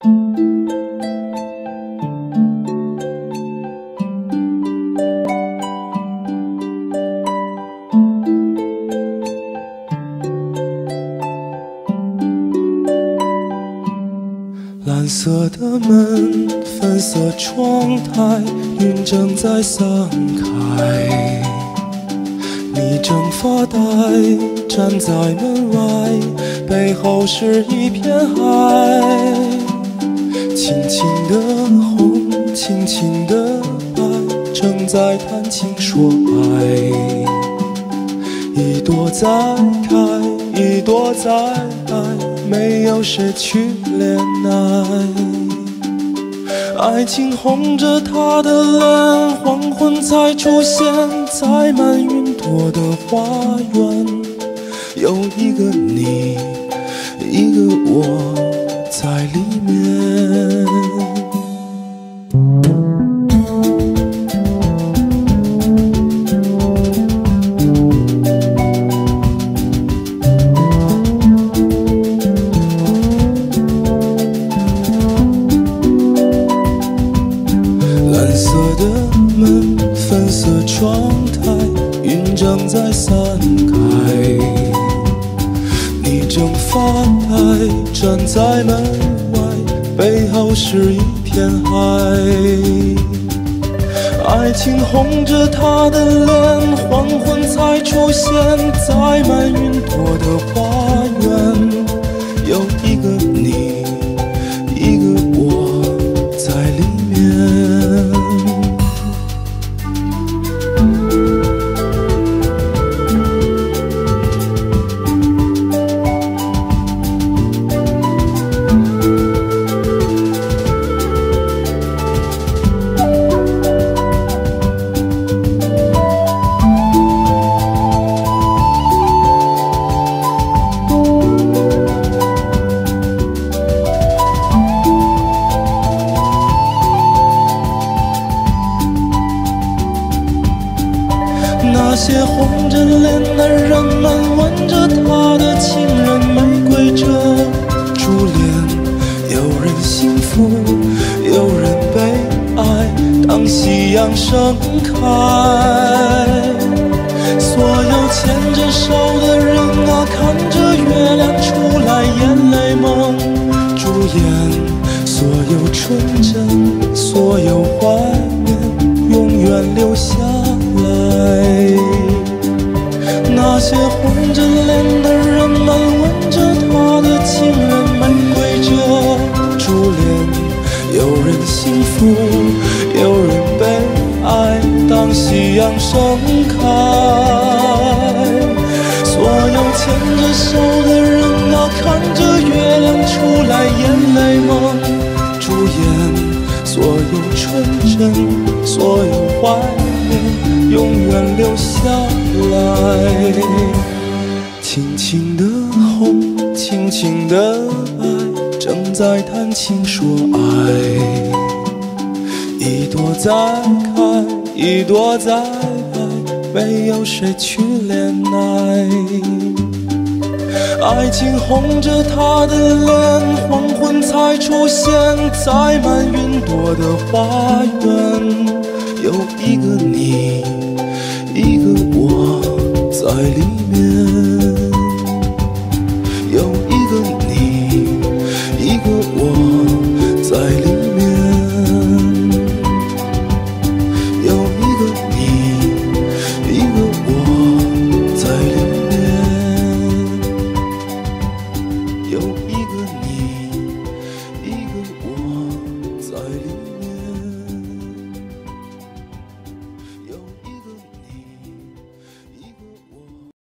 蓝色的门，粉色窗台，云正在散开。你正发呆，站在门外，背后是一片海。轻轻的红，轻轻的白，正在谈情说爱。一朵在开，一朵在爱。没有谁去恋爱，爱情红着他的脸，黄昏才出现在满云朵的花园。有一个你，一个我在里面。蓝色的门粉色窗台云正在散开。正发呆，站在门外，背后是一片海。爱情红着他的脸，黄昏才出现在满云朵的花园，有一个你，一个我在里面。些红着脸的人们，吻着他的情人玫瑰这珠帘。有人幸福，有人悲哀。当夕阳盛开，所有牵着手的人啊，看着月亮出来，眼泪蒙住眼。所有纯真，所有怀念，永远留下。来，那些红着脸的人们，吻着他的情人玫瑰这珠帘。有人幸福，有人悲哀。当夕阳盛开，所有牵着手的人啊，看着月亮出来，眼泪蒙住眼。所有纯真，所有怀念。永远留下来，轻轻的红，轻轻的爱，正在谈情说爱。一朵在开，一朵在爱，没有谁去怜爱。爱情红着他的脸，黄昏才出现在满云朵的花园。有一个你，一个我在里面。